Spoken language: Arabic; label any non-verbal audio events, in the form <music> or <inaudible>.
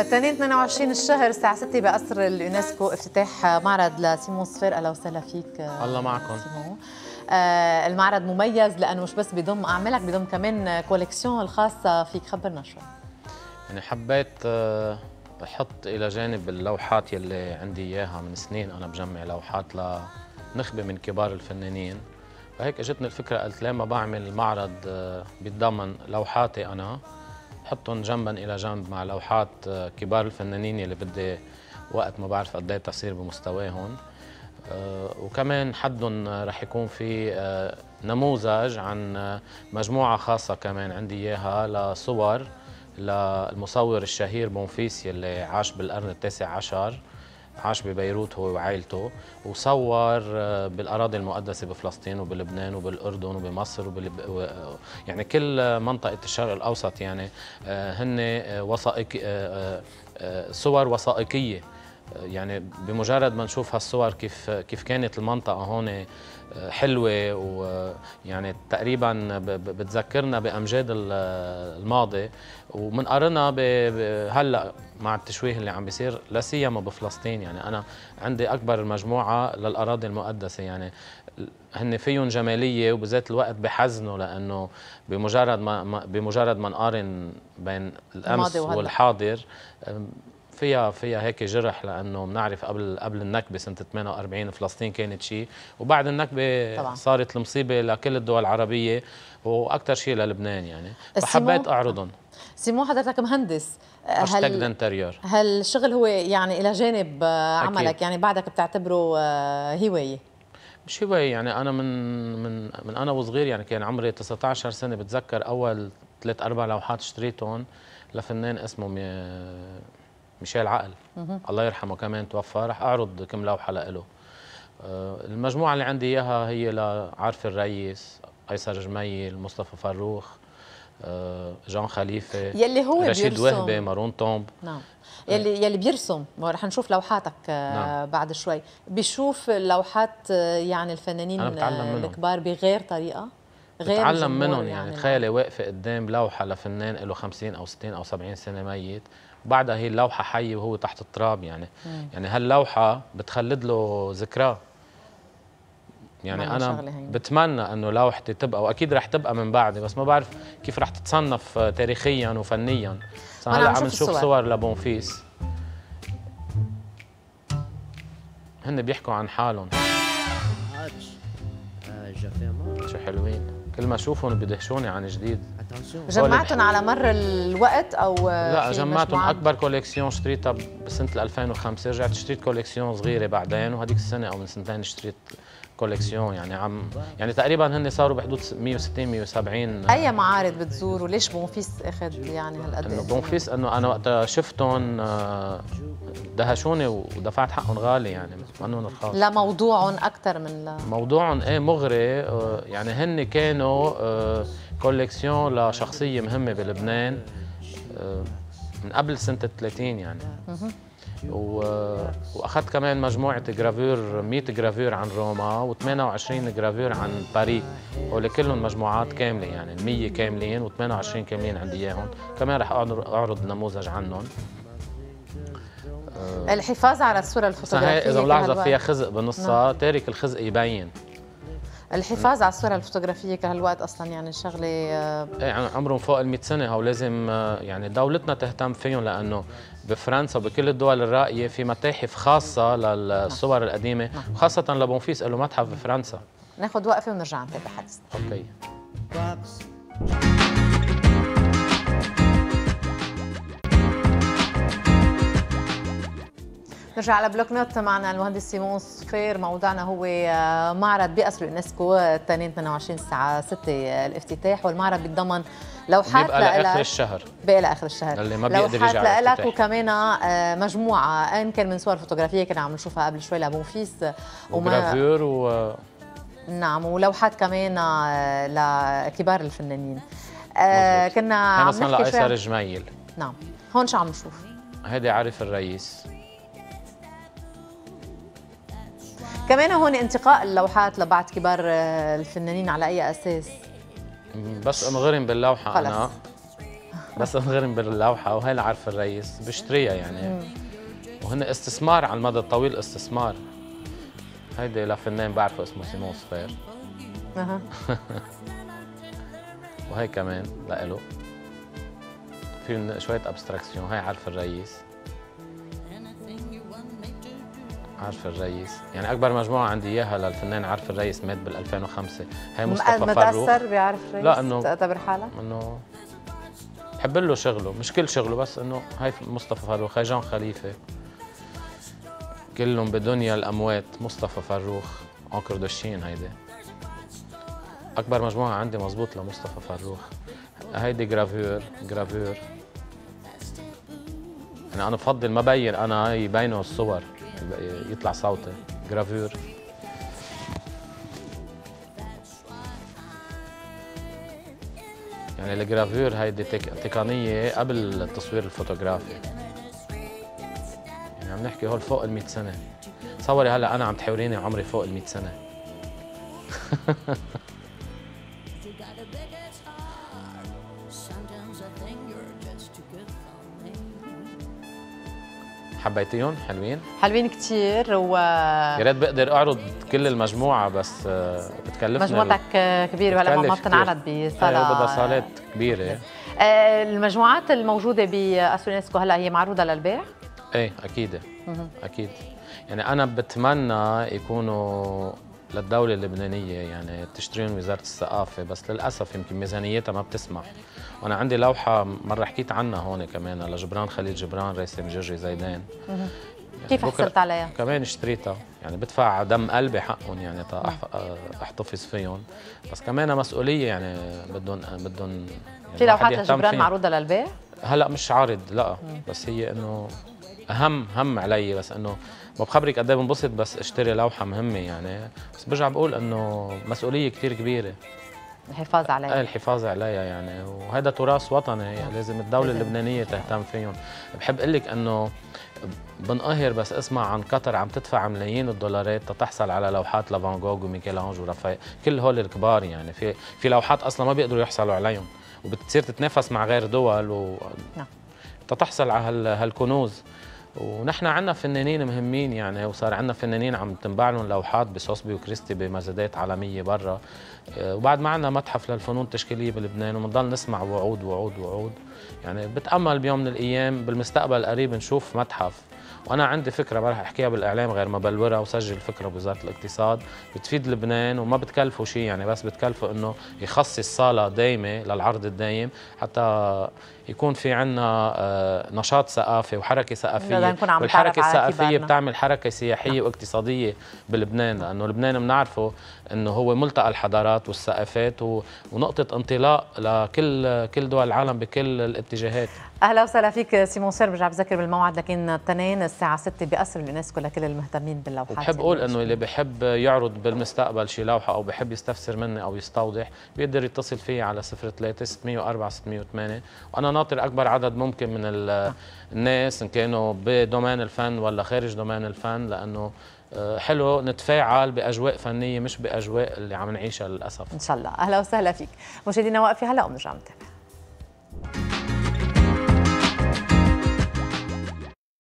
اثنين 22 الشهر الساعة 6 بقصر اليونسكو افتتاح معرض لسيمون صفير أهلا وسهلا فيك الله معكم. سيمون آه المعرض مميز لأنه مش بس بيضم أعمالك بيضم كمان collection الخاصة فيك. خبرنا شوي يعني حبيت آه، بحط إلى جانب اللوحات يلي عندي إياها من سنين أنا بجمع لوحات لنخبة من كبار الفنانين. فهيك إجتني الفكرة قلت ليه ما بعمل معرض آه، بيتضمن لوحاتي أنا. بحطهم جنبا إلى جنب مع لوحات آه، كبار الفنانين يلي بدي وقت ما بعرف قد إيه تصير بمستواهم وكمان حدهم رح يكون في نموذج عن مجموعة خاصة كمان عندي إياها لصور للمصور الشهير بونفيس يلي عاش بالقرن التاسع عشر. عاش ببيروت هو وعائلته وصور آه، بالأراضي المقدسة بفلسطين وبلبنان وبالأردن وبمصر وبلب... يعني كل منطقة الشرق الأوسط يعني آه، هن آه، وثائق صور وثائقية يعني بمجرد ما نشوف هالصور كيف كيف كانت المنطقة هون حلوة ويعني تقريبا بتذكرنا بأمجاد الماضي. ومنقارنها هلأ مع التشويه اللي عم بيصير لا سيما بفلسطين يعني أنا عندي أكبر مجموعة للأراضي المقدسة. يعني هن فيهم جمالية وبذات الوقت بحزنوا لأنه بمجرد ما بمجرد ما نقارن بين الأمس والحاضر فيها فيها هيك جرح لأنه بنعرف قبل قبل النكبة سنة 48 فلسطين كانت شيء وبعد النكبة طبعا. صارت المصيبة لكل الدول العربية وأكثر شيء للبنان يعني. فحبيت أعرضهم. سيمون حضرتك مهندس هل انتريور هل الشغل هو يعني إلى جانب عملك؟ أكيد. يعني بعدك بتعتبره آه، هواية. مش هواية يعني. أنا من من من أنا وصغير يعني كان عمري 19 سنة بتذكر أول ثلاث أربع لوحات اشتريتهم لفنان اسمه ميشيل عقل الله يرحمه كمان توفى رح أعرض كم لوحة له آه، المجموعة اللي عندي إياها هي لعارف الريس ايسر جميل مصطفى فروخ آه، جان خليفة يلي هو رشيد وهبة مارون تومب. نعم. يلي يلي بيرسم. رح نشوف لوحاتك آه، نعم. بعد شوي. بيشوف لوحات يعني الفنانين الكبار بغير طريقة غير بتعلم منهم يعني, يعني. تخيلي واقفة قدام لوحة لفنان له 50 أو 60 أو 70 سنة ميت. بعدها هي اللوحة حية وهو تحت التراب يعني. مم. يعني هاللوحة بتخلد له ذكراه يعني أنا بتمنى إنه لوحتي تبقى وأكيد رح تبقى من بعدي بس ما بعرف كيف رح تتصنف تاريخيا وفنيا. هلا عم نشوف صور لبونفيس. هن بيحكوا عن حالهم. شو حلوين. كل ما أشوفهم بدهشوني عن جديد. جمعتهم على مر الوقت أو لا جمعتهم أكبر collection اشتريتها بسنه 2005 رجعت اشتريت collection صغيرة بعدين وهذيك السنة أو من سنتين اشتريت collection يعني عم يعني تقريبا هن صاروا بحدود 160 170 أي معارض بتزور وليش بونفيس أخذ يعني هالقد؟ إنه بونفيس إنه أنا وقتها شفتهم آه، دهشوني ودفعت حقهم غالي يعني منهم رخاص لا موضوعهم أكثر من لا. موضوعهم إيه مغري آه، يعني هن كانوا collection آه، لشخصية مهمة بلبنان من قبل سنة 30 يعني. و... وأخذت كمان مجموعة gravure 100 gravure عن روما و28 gravure عن باريس. هول كلهم مجموعات كاملة يعني 100 كاملين و28 كاملين عندي إياهم. كمان رح اعرض نموذج عنهم. أه. الحفاظ على الصورة الفوتوغرافيه إذا ملاحظة فيها خزق بنصها نعم. تارك الخزق يبين. الحفاظ على الصورة الفوتوغرافية كهالوقت أصلا يعني شغلة آه، إيه يعني عمرهم فوق ال 100 سنة. هو لازم آه، يعني دولتنا تهتم فيهم لأنه بفرنسا وبكل الدول الراقيه في متاحف خاصة للصور القديمة وخاصه لبونفيس له متحف بفرنسا. ناخذ وقفة ونرجع نتابع حديثنا. okay. نرجع على Bloc Note معنا. المهندس سيمون صفير موضوعنا هو آه، معرض بقصر اليونسكو 22 الساعة 6 الافتتاح والمعرض بيتضمن لوحات بيبقى لآخر الشهر. بيبقى لآخر الشهر. اللي ما بيقدر يجي على لك وكمان آه، مجموعة إن كان من صور فوتوغرافية كنا عم نشوفها قبل شوي لابونفيس و gravure و نعم ولوحات كمان آه، لكبار الفنانين. آه كنا عم نحكي شوي جميل. نعم هون شو عم نشوف؟ هيدي عارف الرئيس. كمان هون انتقاء اللوحات لبعض كبار الفنانين على أي أساس؟ بس انغرم باللوحة خلص. أنا بس انغرم باللوحة وهي اللي عارف الرئيس بيشتريها يعني. وهن استثمار على المدى الطويل استثمار. هيدي لفنان بعرفه اسمه سيمون صفير. أها. <laughs> وهي كمان لإله. في شوية abstraction هاي عارف الرئيس. عارف الرئيس. يعني أكبر مجموعة عندي إياها للفنان عارف الرئيس مات بال 2005 هي مصطفى فروخ متاثر بعارف الرئيس؟ لا إنه تعتبر حالك إنه بحب له شغله مش كل شغله بس إنه هاي مصطفى فروخ هاي جان خليفة. كلهم بدنيا الأموات مصطفى فروخ encre de Chine هيدي. أكبر مجموعة عندي مزبوط لمصطفى فروخ هيدي gravure gravure يعني أنا بفضل ما بين أنا يبينوا الصور. يطلع صوتي gravure يعني ال gravure هيدي تك... تقنية قبل التصوير الفوتوغرافي. يعني عم نحكي هول فوق ال 100 سنة. تصوري هلا أنا عم تحوريني عمري فوق ال 100 سنة. <laughs> حبيتيهم؟ حلوين؟ حلوين كثير و يا ريت بقدر أعرض كل المجموعة بس آه، بتكلفني مجموعتك كبيرة وهلا ما بتنعرض بصاله بدها صالات كبيرة. آه، المجموعات الموجودة باسونيسكو هلا هي معروضة للبيع؟ إيه أكيد. أكيد. يعني أنا بتمنى يكونوا للدولة اللبنانية يعني تشتريهم وزارة الثقافة بس للأسف يمكن ميزانيتها ما بتسمح. وأنا عندي لوحة مرة حكيت عنها هون كمان لجبران خليل جبران راسم جورجي زيدان. يعني كيف حصلت عليها؟ كمان اشتريتها يعني بدفع دم قلبي حقهم يعني تا أحتفظ فيهم. بس كمان مسؤولية يعني بدهم بدهم يعني في لوحات لجبران معروضة للبيع؟ هلأ مش عارض لأ. بس هي إنه اهم هم علي بس إنه بخبرك قد إيه بنبسط بس اشتري لوحة مهمة يعني. بس برجع بقول إنه مسؤولية كثير كبيرة. الحفاظ عليها. إيه الحفاظ عليها يعني. وهذا تراث وطني يعني لازم الدولة اللبنانية تهتم فيهم. بحب أقول لك إنه بنقهر بس اسمع عن قطر عم تدفع ملايين الدولارات تحصل على لوحات لفان جوغ وميكелانج ورافائيل. كل هول الكبار يعني. في في لوحات أصلا ما بيقدروا يحصلوا عليهم. وبتصير تتنافس مع غير دول و نعم. تحصل على هالكنوز. ونحن عندنا فنانين مهمين يعني وصار عندنا فنانين عم تنباع لهم لوحات بسوسبي وكريستي بمزادات عالمية برا. آه، وبعد ما عندنا متحف للفنون التشكيلية بلبنان وبنضل نسمع وعود وعود وعود. يعني بتأمل بيوم من الأيام بالمستقبل القريب نشوف متحف. وأنا عندي فكرة بروح أحكيها بالإعلام غير ما بلورها وسجل فكرة بوزارة الاقتصاد. بتفيد لبنان وما بتكلفوا شيء يعني بس بتكلفوا إنه يخصص صالة دايمة للعرض الدايم حتى يكون في عنا آه، نشاط ثقافي وحركة ثقافية. والحركة الثقافية بتعمل حركة سياحية نعم. واقتصادية بلبنان لأنه لبنان بنعرفه إنه هو ملتقى الحضارات والثقافات ونقطة انطلاق لكل كل دول العالم بكل الاتجاهات. أهلا وسهلا فيك سيمون صفير برجع بذكر بالموعد لكن التنين الساعة 6 بقصر اليونسكو لكل المهتمين باللوحات بحب أقول إنه اللي بحب يعرض بالمستقبل شي لوحة أو بحب يستفسر مني أو يستوضح بيقدر يتصل فيي على 03 604 608 وأنا ناطر أكبر عدد ممكن من الناس إن كانوا بدومين الفن ولا خارج دومين الفن لأنه آه، حلو نتفاعل بأجواء فنية مش بأجواء اللي عم نعيشها للأسف. إن شاء الله. أهلا وسهلا فيك. مشاهدينا واقفه هلا ونرجع نتابع